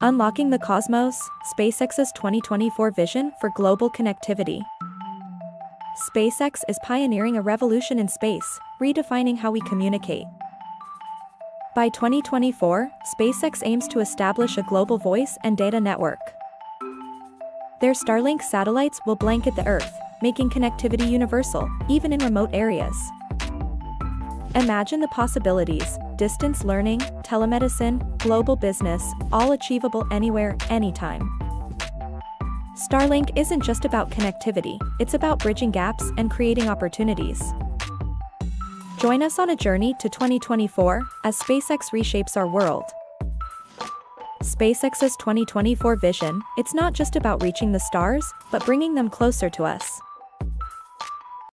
Unlocking the Cosmos, SpaceX's 2024 vision for global connectivity. SpaceX is pioneering a revolution in space, redefining how we communicate. By 2024, SpaceX aims to establish a global voice and data network. Their Starlink satellites will blanket the Earth, making connectivity universal, even in remote areas. Imagine the possibilities distance learning, telemedicine, global business, all achievable anywhere, anytime. Starlink isn't just about connectivity, it's about bridging gaps and creating opportunities. Join us on a journey to 2024 as SpaceX reshapes our world. SpaceX's 2024 vision, it's not just about reaching the stars, but bringing them closer to us.